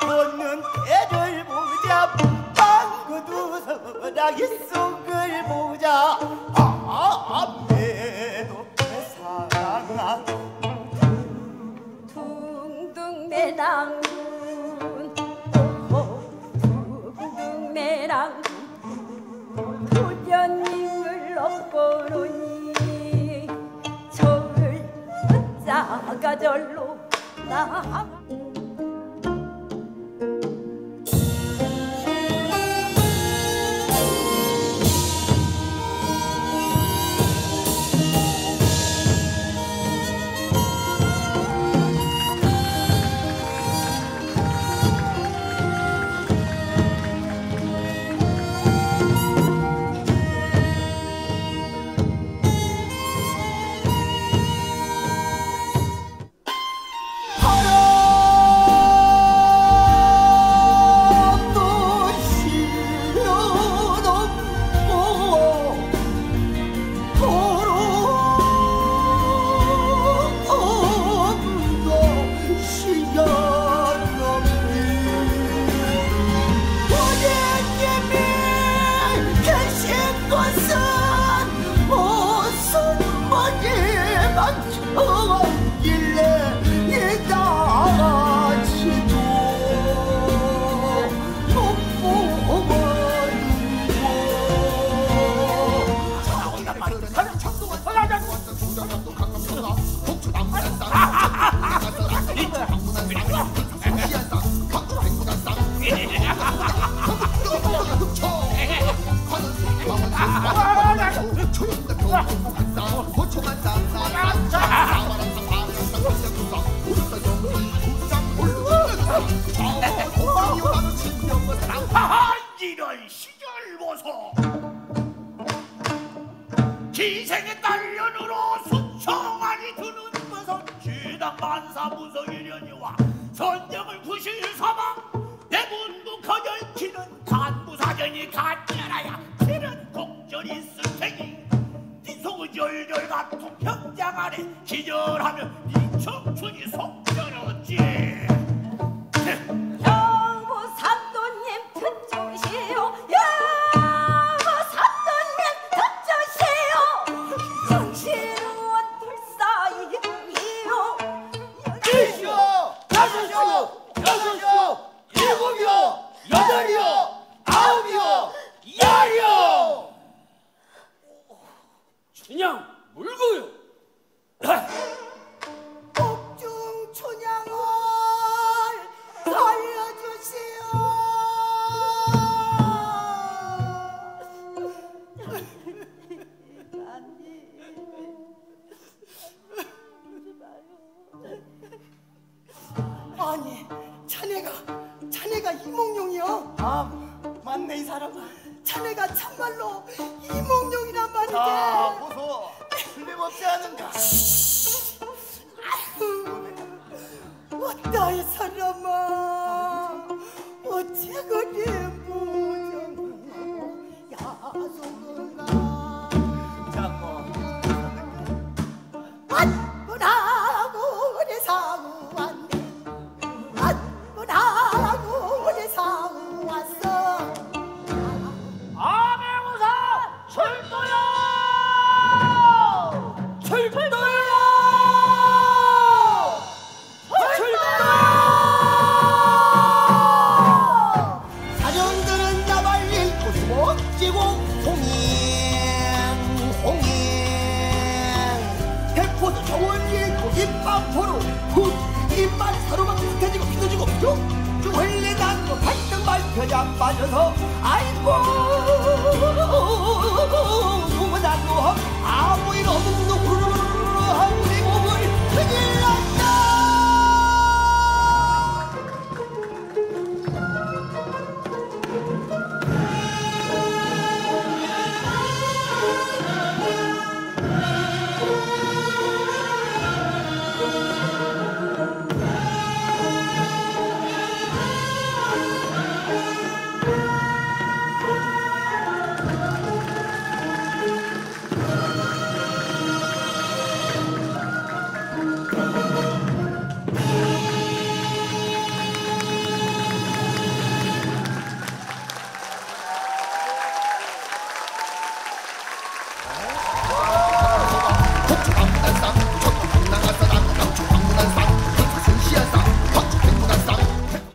보는 태를 보자. 방구두 서라 이속을 보자. 아 앞에도 사랑아. 둥둥매랑군 둥둥매랑. 도련님을 엎고노니 저울 자가 절로 나 기생의 딸년으로 순청하니 드는 것은 죄당 만사 무성이려니와 선정을 부실 사망 대문부 거절치는 간부사정이 간절하야 그런 공절이 있을 테니 네 속은 열절 같은 평장 아래 기절하며 네 청춘이 속 그냥 물고요. 복중 춘향을 살려주세요. 아니, 자네가 자네가 이몽룡이요? 아, 맞네 이 사람아. 자네가 참말로 이몽룡이란 말이지. 자, 보소. 틀림없지 않은가? 어따 이 사람아 백포도 정원이 고깃밥포로. 훗 입만 서로만 흩어지고 휘어지고 쭉쭉 흘리다 또 발등 발표자 빠져서 아이고